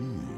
Hmm.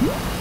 Woo!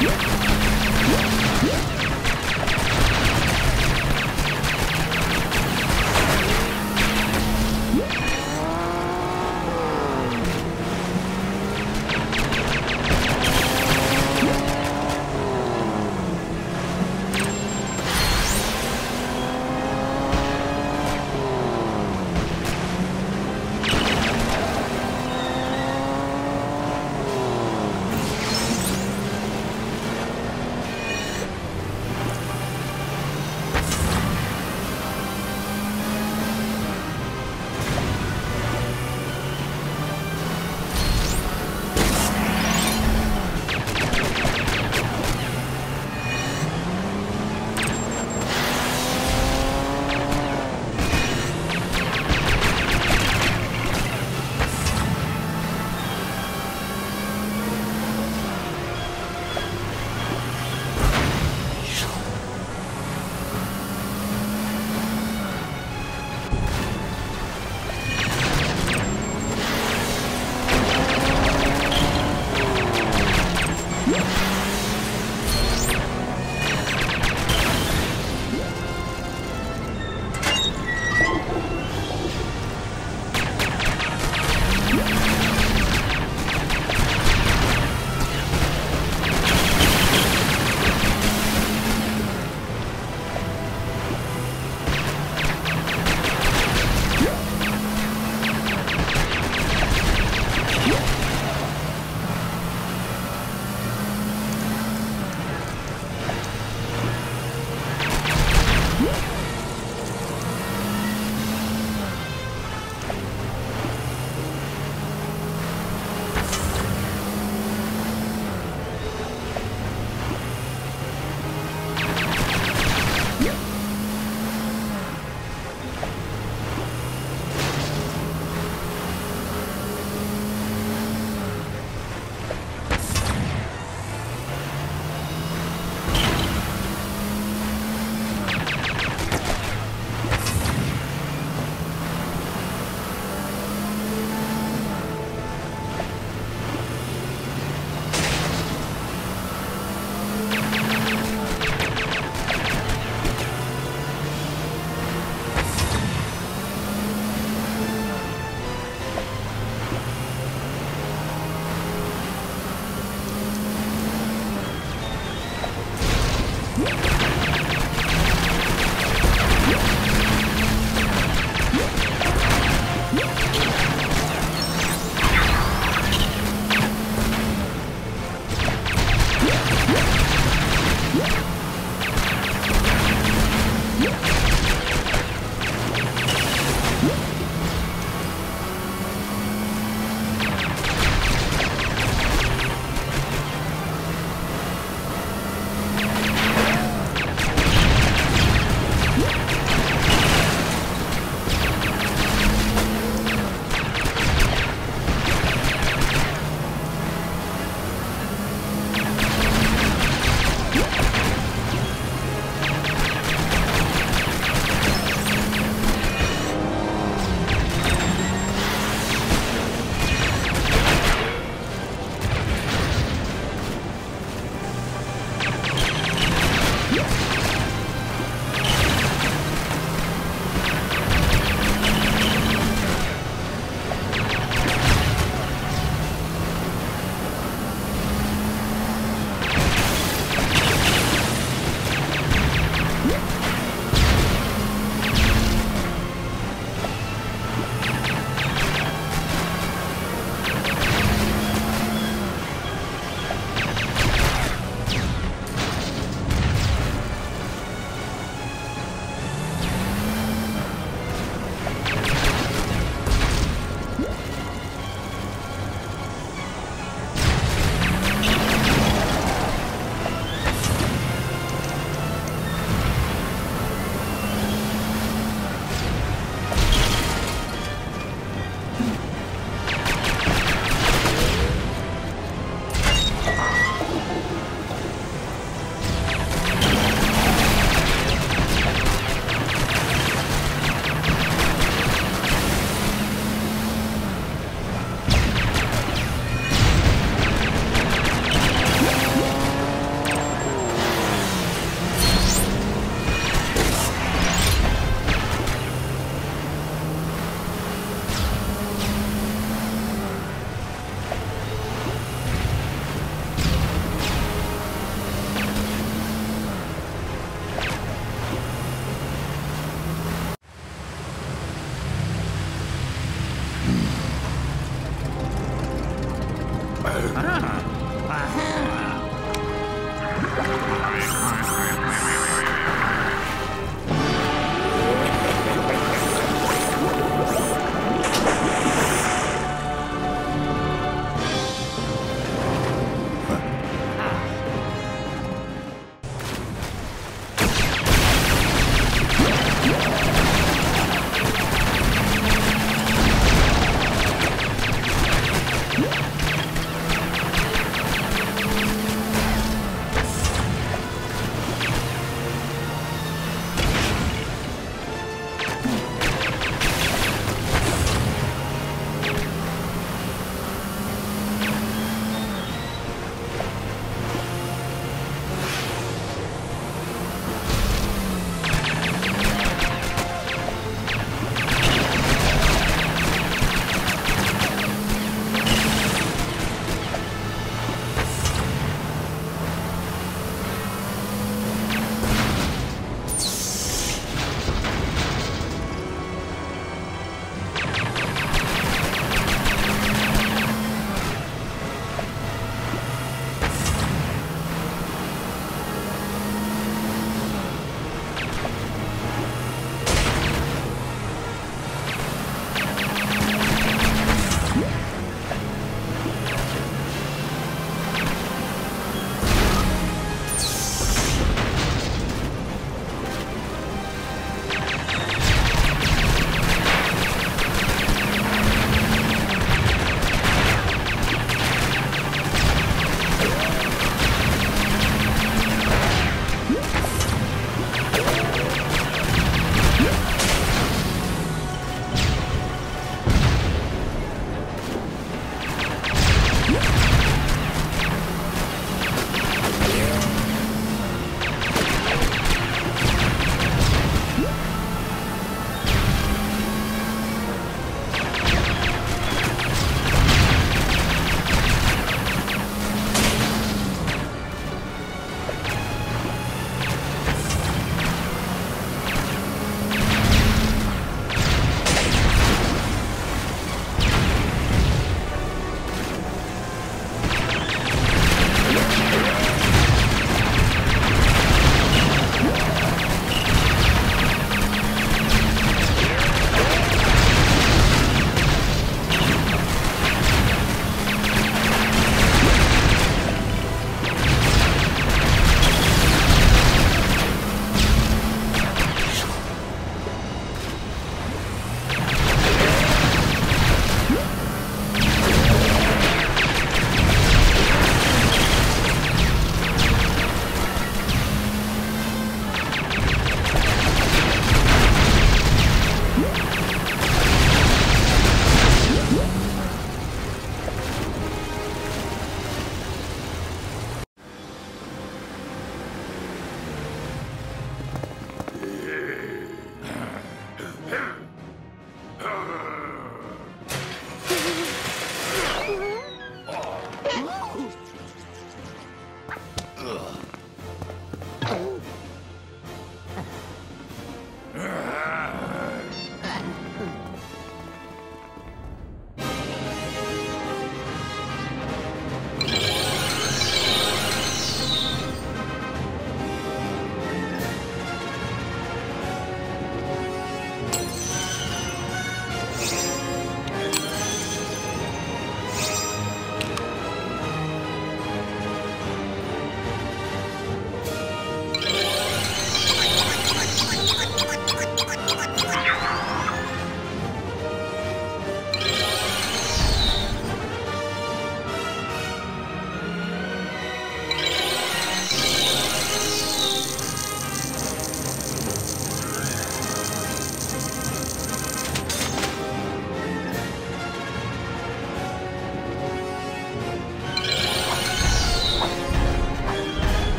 Yeah.